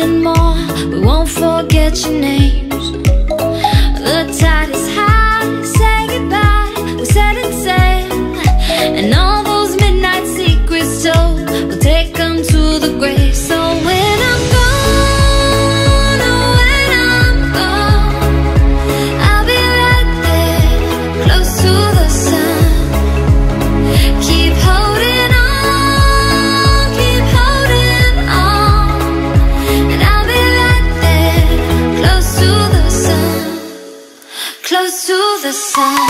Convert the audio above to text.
and more. We won't forget your name. the sun.